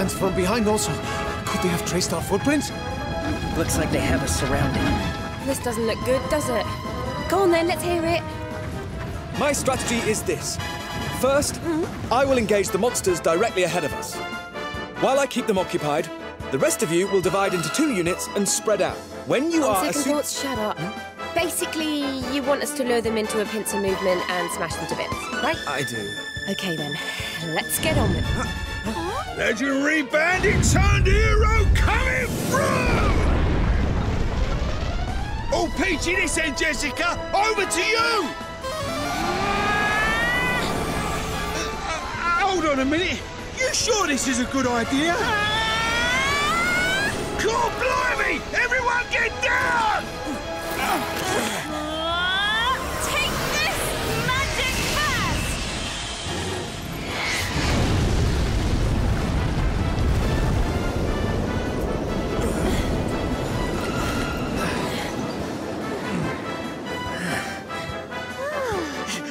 bands from behind also. Could they have traced our footprints? Looks like they have us surrounded. This doesn't look good, does it? Go on then, let's hear it. My strategy is this. 1st mm-hmm. I will engage the monsters directly ahead of us. While I keep them occupied, the rest of you will divide into two units and spread out. When you On are second thoughts, shut up. Hmm? Basically, you want us to lure them into a pincer movement and smash them to bits, right? I do. Okay then, let's get on with it. Legendary bandit turned hero coming through! Oh, Peachy this end, Jessica! Over to you! Uh, hold on a minute. You sure this is a good idea?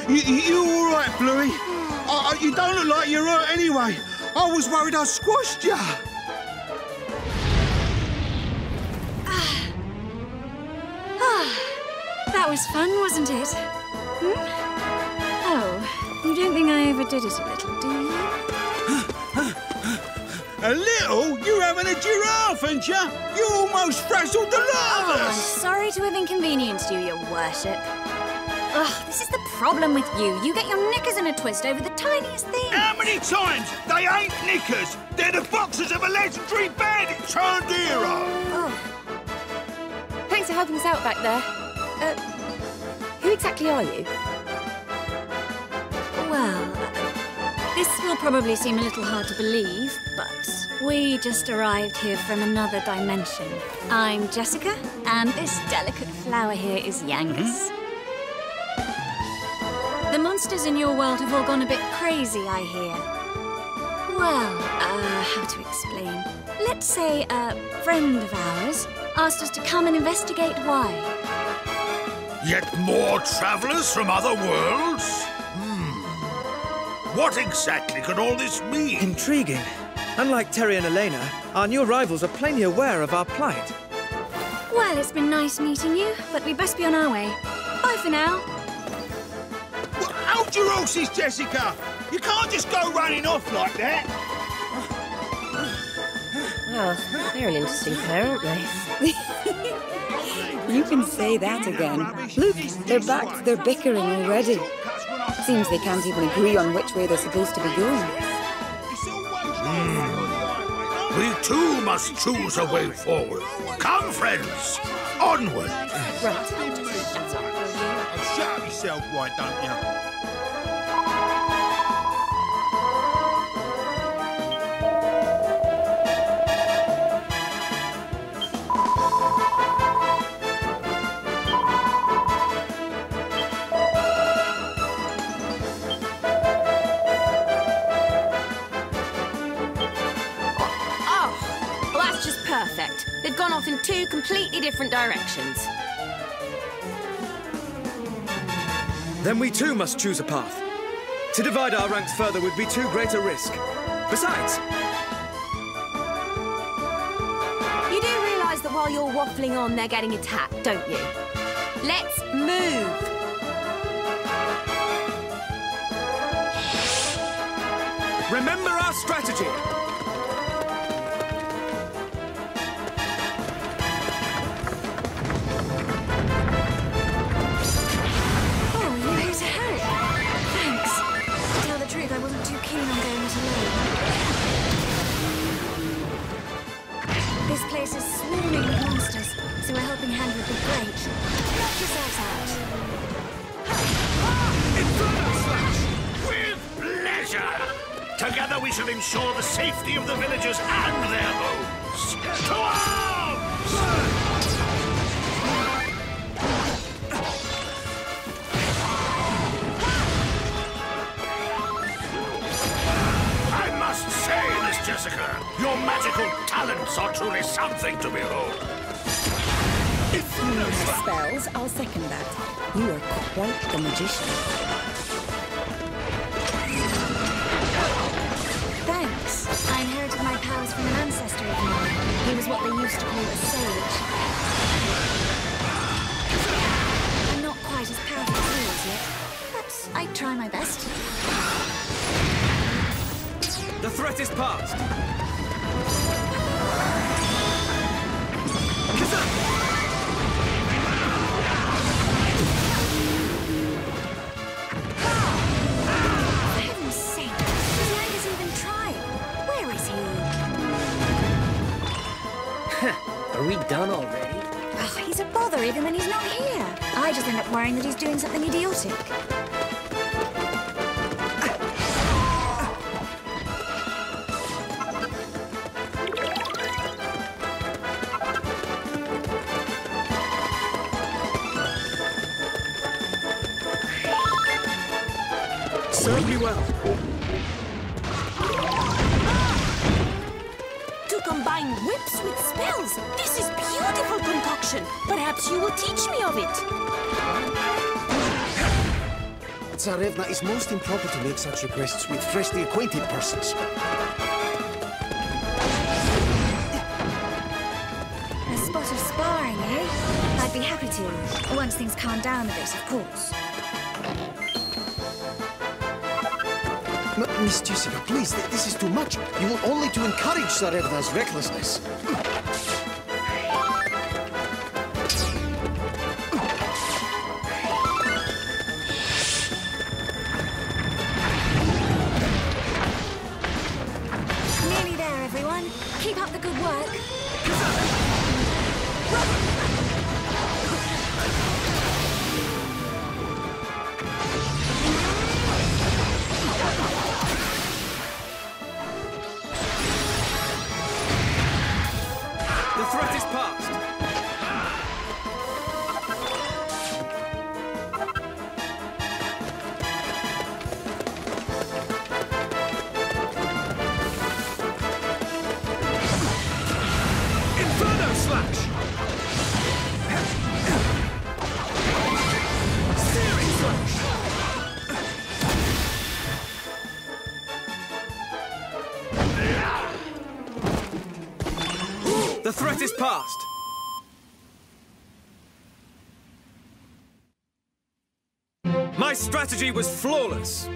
You, you all right, Bluey? You don't look like you're hurt anyway. I was worried I squashed you. That was fun, wasn't it? Hmm? Oh, you don't think I overdid it a little, do you? A little? You're having a giraffe, ain't you? You almost frazzled the Oh, I'm sorry to have inconvenienced you, your worship. Ugh, this is the problem with you. You get your knickers in a twist over the tiniest thing. How many times? They ain't knickers. They're the boxes of a legendary bandit turned hero. Oh. Thanks for helping us out back there. Uh, who exactly are you? Well, this will probably seem a little hard to believe, but we just arrived here from another dimension. I'm Jessica, and this delicate flower here is Yangus. The monsters in your world have all gone a bit crazy, I hear. Well, uh, how to explain? Let's say a friend of ours asked us to come and investigate why. Yet more travelers from other worlds? Hmm. What exactly could all this mean? Intriguing. Unlike Terry and Alena, our new arrivals are plainly aware of our plight. Well, it's been nice meeting you, but we best be on our way. Bye for now. Well, Hold your horses, Jessica. You can't just go running off like that. Well, they're an interesting pair, aren't they? You can say that again. Look, they're back they're bickering already. Seems they can't even agree on which way they're supposed to be going. Hmm. We too must choose a way forward. Come, friends, onward. Right. Shut up, will you? Shut yourself, why don't you? Gone off in two completely different directions. Then we too must choose a path. To divide our ranks further would be too great a risk. Besides, You do realise that while you're waffling on, they're getting attacked, don't you? Let's move. remember our strategy. Together we shall ensure the safety of the villagers and their homes. To arms! I must say, Miss Jessica, your magical talents are truly something to behold. If you know spells, I'll second that. You are quite the magician. used to be a sage. Are we done already? Oh, he's a bother even when he's not here. I just end up worrying that he's doing something idiotic. Serve me well. Whips with spells. This is beautiful concoction. Perhaps you will teach me of it. Tsarevna it's most improper to make such requests with freshly acquainted persons. A spot of sparring, eh? I'd be happy to, once things calm down a bit, of course. M- Miss Jessica, please, this is too much. You will only to encourage Tsarevna's recklessness. The threat is past. My strategy was flawless.